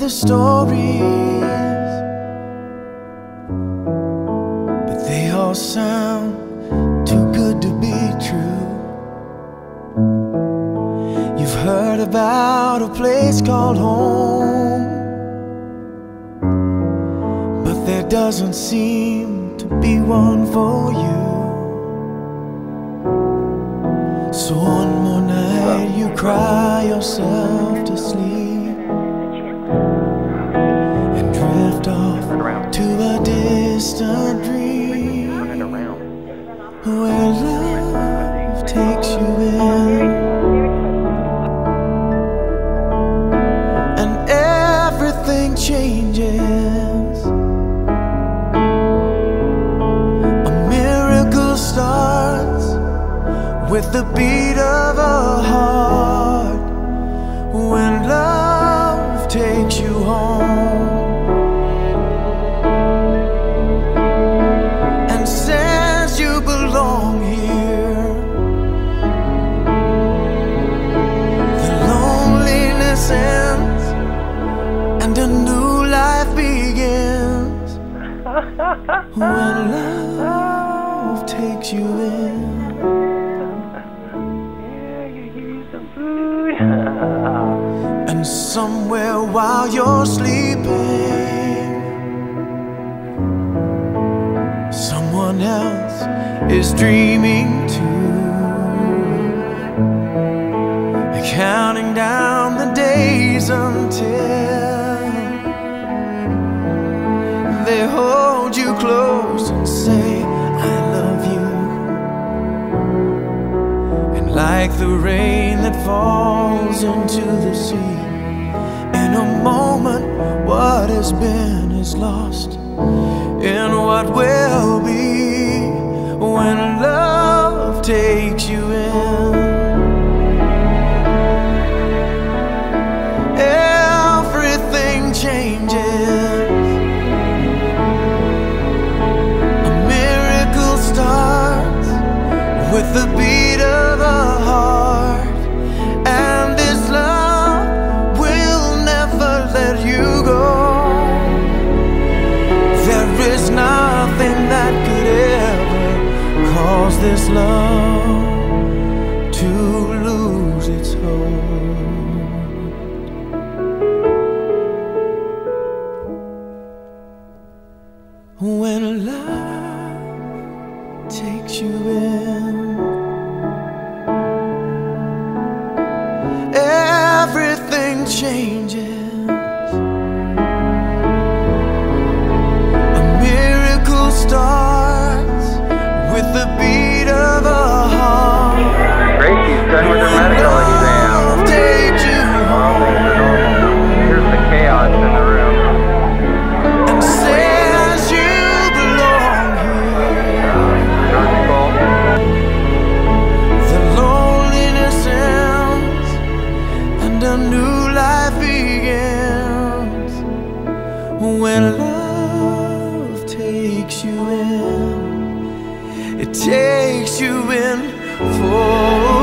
the stories, but they all sound too good to be true. You've heard about a place called home, but there doesn't seem to be one for you. So one more night you cry yourself to sleep where love takes you in and everything changes. A miracle starts with the beat of a when love takes you in. And somewhere while you're sleeping, someone else is dreaming too. Counting down the days until they hold like the rain that falls into the sea, in a moment, what has been is lost, and what will be when love takes you is nothing that could ever cause this love to lose its hold. When a love takes you in, everything changes. And a new life begins when love takes you in. It takes you in for